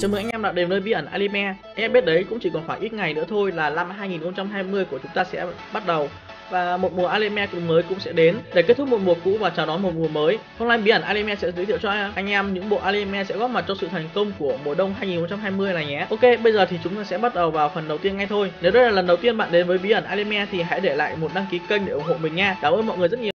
Chào mừng anh em đã đến với bí ẩn anime. Em biết đấy cũng chỉ còn khoảng ít ngày nữa thôi là năm 2020 của chúng ta sẽ bắt đầu và một mùa anime cũng mới cũng sẽ đến để kết thúc một mùa cũ và chào đón một mùa mới. Hôm nay bí ẩn anime sẽ giới thiệu cho anh em những bộ anime sẽ góp mặt cho sự thành công của mùa đông 2020 này nhé. Ok, bây giờ thì chúng ta sẽ bắt đầu vào phần đầu tiên ngay thôi. Nếu đây là lần đầu tiên bạn đến với bí ẩn anime thì hãy để lại một đăng ký kênh để ủng hộ mình nha. Cảm ơn mọi người rất nhiều.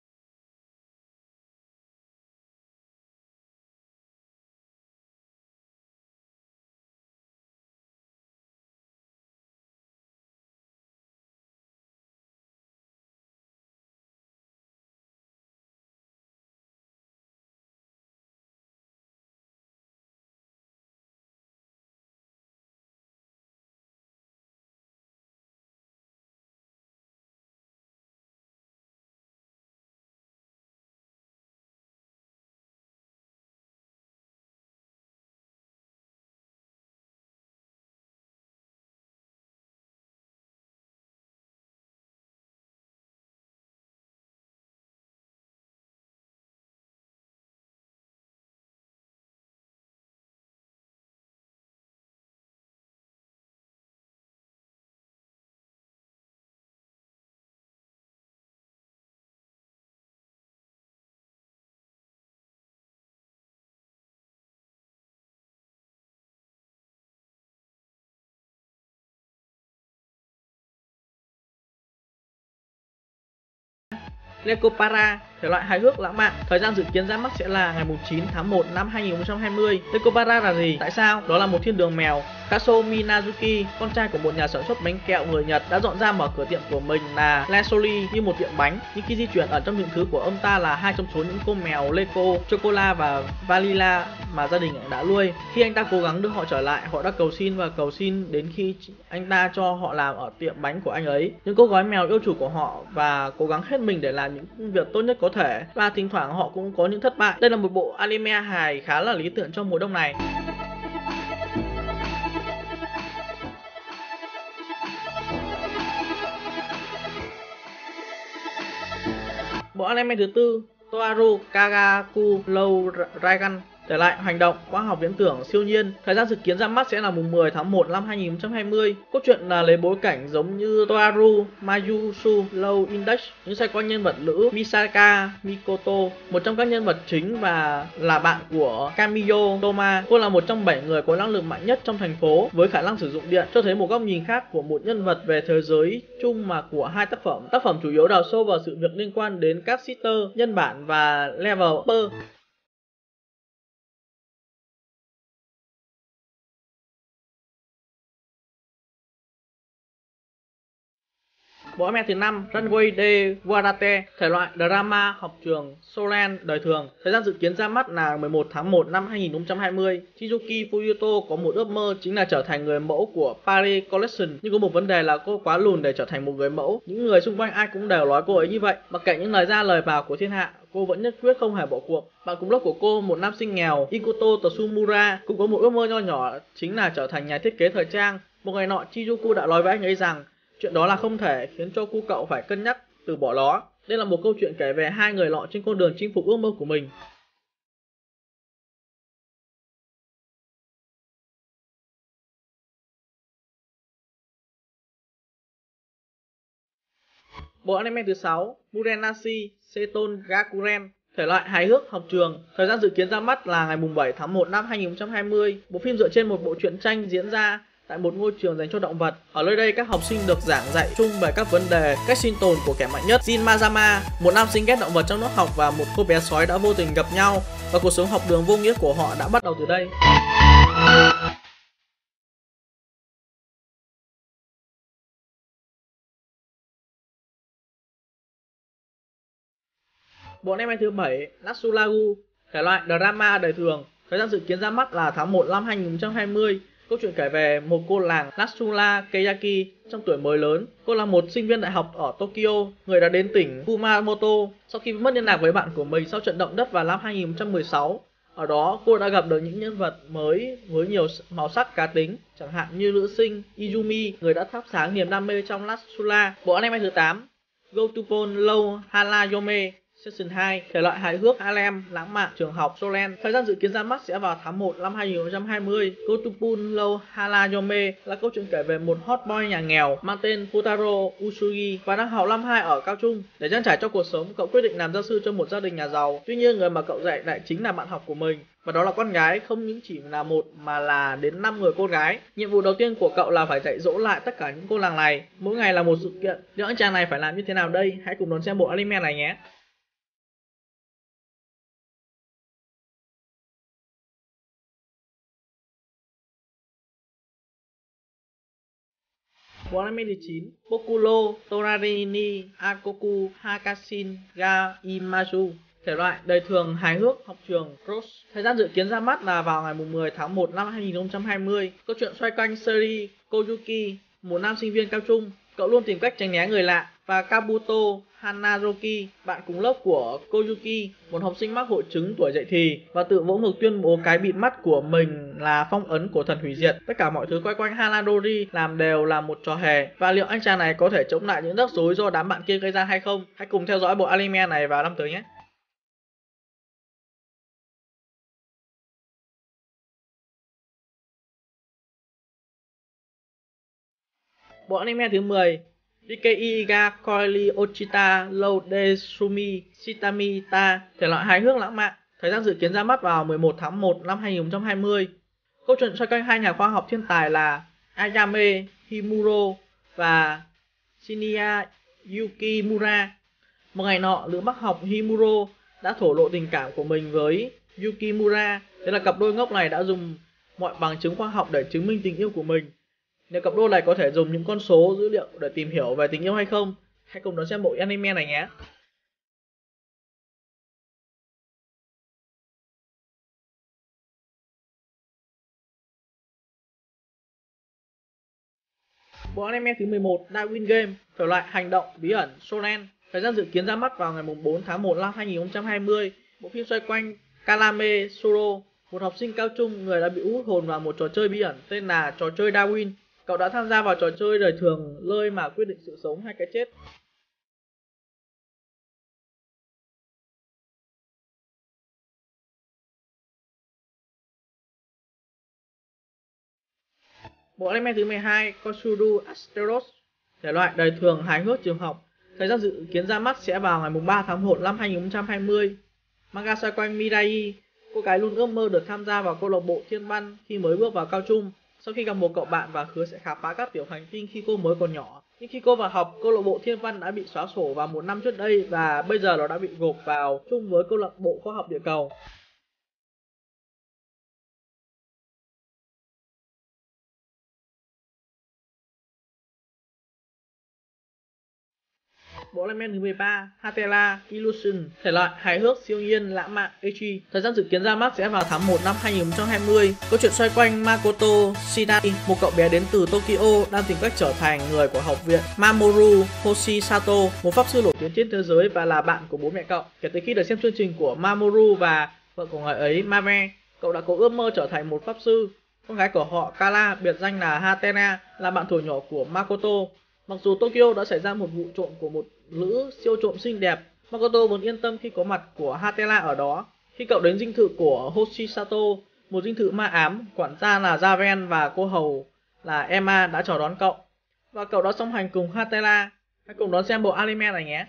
nagkumpara thể loại hài hước lãng mạn. Thời gian dự kiến ra mắt sẽ là ngày 9 tháng 1 năm 2020. Lecopara là gì? Tại sao? Đó là một thiên đường mèo. Kaso Minazuki, con trai của một nhà sản xuất bánh kẹo người Nhật đã dọn ra mở cửa tiệm của mình là Lesoli như một tiệm bánh. Nhưng khi di chuyển ở trong những thứ của ông ta là hai trong số những cô mèo Leco, Chocola và Valila mà gia đình đã nuôi. Khi anh ta cố gắng đưa họ trở lại, họ đã cầu xin và cầu xin đến khi anh ta cho họ làm ở tiệm bánh của anh ấy. Những cô gái mèo yêu chủ của họ và cố gắng hết mình để làm những việc tốt nhất có thể và thỉnh thoảng họ cũng có những thất bại. Đây là một bộ anime hài khá là lý tưởng cho mùa đông này. Bộ anime thứ tư, Toaru Kagaku Low Raigan để lại hành động khoa học viễn tưởng siêu nhiên, thời gian dự kiến ra mắt sẽ là mùng 10 tháng 1 năm 2020. Cốt truyện là lấy bối cảnh giống như Toaru Mayusu Low Index, những xoay quanh nhân vật nữ Misaka Mikoto, một trong các nhân vật chính và là bạn của Kamiyo Toma. Cô là một trong 7 người có năng lực mạnh nhất trong thành phố với khả năng sử dụng điện, cho thấy một góc nhìn khác của một nhân vật về thế giới chung mà của hai tác phẩm. Tác phẩm chủ yếu đào sâu vào sự việc liên quan đến các sister, nhân bản và level upper. Bộ anime thứ 5 Runway de Guarate, thể loại drama học trường Solen đời thường. Thời gian dự kiến ra mắt là 11 tháng 1 năm 2020. Shizuki Fuyuto có một ước mơ chính là trở thành người mẫu của Paris Collection, nhưng có một vấn đề là cô quá lùn để trở thành một người mẫu. Những người xung quanh ai cũng đều nói cô ấy như vậy. Mặc kệ những lời ra lời vào của thiên hạ, cô vẫn nhất quyết không hề bỏ cuộc. Bạn cùng lớp của cô, một nam sinh nghèo, Ikoto Tsumura, cũng có một ước mơ nho nhỏ chính là trở thành nhà thiết kế thời trang. Một ngày nọ, Chizuku đã nói với anh ấy rằng Chuyện đó là không thể khiến cho cô cậu phải cân nhắc từ bỏ nó. Đây là một câu chuyện kể về hai người lọ trên con đường chinh phục ước mơ của mình. Bộ anime thứ 6, Murenashi Seton Gakuren Thể loại hài hước học trường, thời gian dự kiến ra mắt là ngày 7 tháng 1 năm 2020. Bộ phim dựa trên một bộ truyện tranh diễn ra tại một ngôi trường dành cho động vật. Ở nơi đây các học sinh được giảng dạy chung về các vấn đề cách sinh tồn của kẻ mạnh nhất Jin Mazama, một nam sinh ghét động vật trong lớp học và một cô bé sói đã vô tình gặp nhau và cuộc sống học đường vô nghĩa của họ đã bắt đầu từ đây. Bộ anime thứ 7 Natsulagu thể loại drama đời thường thời gian dự kiến ra mắt là tháng 1 năm 2020 Câu chuyện kể về một cô làng Natsula Keyaki trong tuổi mới lớn. Cô là một sinh viên đại học ở Tokyo, người đã đến tỉnh Kumamoto sau khi mất liên lạc với bạn của mình sau trận động đất vào năm 2016. Ở đó, cô đã gặp được những nhân vật mới với nhiều màu sắc cá tính, chẳng hạn như nữ sinh Izumi, người đã thắp sáng niềm đam mê trong Natsula. Bộ anime thứ 8, Go to Pon Low Season 2, thể loại hài hước Harlem, lãng mạn, trường học, Solen. Thời gian dự kiến ra mắt sẽ vào tháng 1 năm 2020. Kotupun Lo Harayome là câu chuyện kể về một hot boy nhà nghèo mang tên Futaro Usugi và đang học năm 2 ở cao trung. Để trang trải cho cuộc sống, cậu quyết định làm gia sư cho một gia đình nhà giàu. Tuy nhiên, người mà cậu dạy lại chính là bạn học của mình. Và đó là con gái, không những chỉ là một mà là đến 5 người con gái. Nhiệm vụ đầu tiên của cậu là phải dạy dỗ lại tất cả những cô làng này. Mỗi ngày là một sự kiện. Những anh chàng này phải làm như thế nào đây? Hãy cùng đón xem bộ anime này nhé. Bộ anime thứ 9 Bokulo, Torarini Akoku Hakashin ga Imazu Thể loại đời thường hài hước học trường Cross. Thời gian dự kiến ra mắt là vào ngày 10 tháng 1 năm 2020 Câu chuyện xoay quanh series Koyuki, Một nam sinh viên cao trung. Cậu luôn tìm cách tránh né người lạ và Kabuto Hanaroki, bạn cùng lớp của Koyuki, một học sinh mắc hội chứng tuổi dậy thì và tự vỗ ngực tuyên bố cái bịt mắt của mình là phong ấn của thần hủy diệt. Tất cả mọi thứ quay quanh Hanadori làm đều là một trò hề và liệu anh chàng này có thể chống lại những rắc rối do đám bạn kia gây ra hay không? Hãy cùng theo dõi bộ anime này vào năm tới nhé. Bộ anime thứ 10 Ikei ga Koili Ochita Lode Sumi Shitami Ta thể loại hài hước lãng mạn. Thời gian dự kiến ra mắt vào 11 tháng 1 năm 2020. Câu chuyện xoay quanh hai nhà khoa học thiên tài là Ayame Himuro và Shinya Yukimura. Một ngày nọ, lữ bác học Himuro đã thổ lộ tình cảm của mình với Yukimura. Thế là cặp đôi ngốc này đã dùng mọi bằng chứng khoa học để chứng minh tình yêu của mình. Nếu cặp đôi này có thể dùng những con số dữ liệu để tìm hiểu về tình yêu hay không, hãy cùng đón xem bộ anime này nhé. Bộ anime thứ 11 Darwin Game, thể loại hành động bí ẩn shonen. Thời gian dự kiến ra mắt vào ngày 4 tháng 1 năm 2020. Bộ phim xoay quanh Kalame Suro, một học sinh cao trung người đã bị hút hồn vào một trò chơi bí ẩn tên là trò chơi Darwin. Cậu đã tham gia vào trò chơi đời thường lơi mà quyết định sự sống hay cái chết. Bộ anime thứ 12 Koshuru Asteros thể loại đời thường hài hước trường học. Thời gian dự kiến ra mắt sẽ vào ngày 3 tháng 1 năm 2020. Manga xoay quanh Mirai, cô gái luôn ước mơ được tham gia vào câu lạc bộ thiên văn khi mới bước vào cao trung sau khi gặp một cậu bạn và hứa sẽ khám phá các tiểu hành tinh khi cô mới còn nhỏ. Nhưng khi cô vào học, câu lạc bộ thiên văn đã bị xóa sổ vào một năm trước đây và bây giờ nó đã bị gộp vào chung với câu lạc bộ khoa học địa cầu. Bộ anime thứ 13 Hatela Illusion thể loại, hài hước, siêu nhiên lãng mạn ecchi thời gian dự kiến ra mắt sẽ vào tháng 1 năm 2020 câu chuyện xoay quanh Makoto Shinai, một cậu bé đến từ Tokyo, đang tìm cách trở thành người của học viện Mamoru Hoshisato, một pháp sư nổi tiếng trên thế giới và là bạn của bố mẹ cậu. Kể từ khi được xem chương trình của Mamoru và vợ của người ấy, Mame, cậu đã có ước mơ trở thành một pháp sư. Con gái của họ, Kala, biệt danh là Hatena, là bạn thuở nhỏ của Makoto. Mặc dù Tokyo đã xảy ra một vụ trộm của một nữ siêu trộm xinh đẹp, Makoto vẫn yên tâm khi có mặt của Hatela ở đó. Khi cậu đến dinh thự của Hoshisato, một dinh thự ma ám, quản gia là Javen và cô hầu là Emma đã chào đón cậu. Và cậu đã song hành cùng Hatela. Hãy cùng đón xem bộ anime này nhé.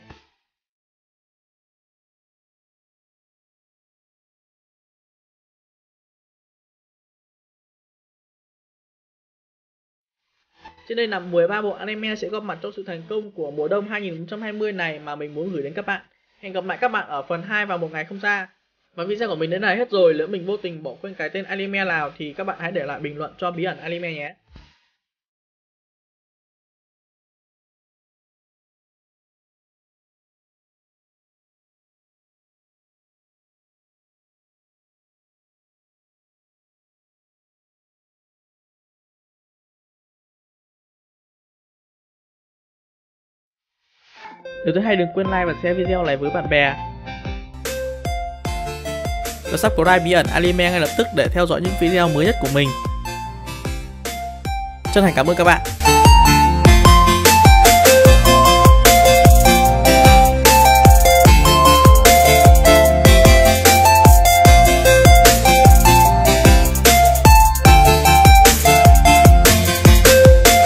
Trên đây là 13 bộ anime sẽ góp mặt trong sự thành công của mùa đông 2020 này mà mình muốn gửi đến các bạn. Hẹn gặp lại các bạn ở phần 2 vào một ngày không xa. Và video của mình đến đây hết rồi, nếu mình vô tình bỏ quên cái tên anime nào thì các bạn hãy để lại bình luận cho bí ẩn anime nhé. Điều thứ hai đừng quên like và share video này với bạn bè. Và subscribe bí ẩn anime ngay lập tức để theo dõi những video mới nhất của mình. Chân thành cảm ơn các bạn.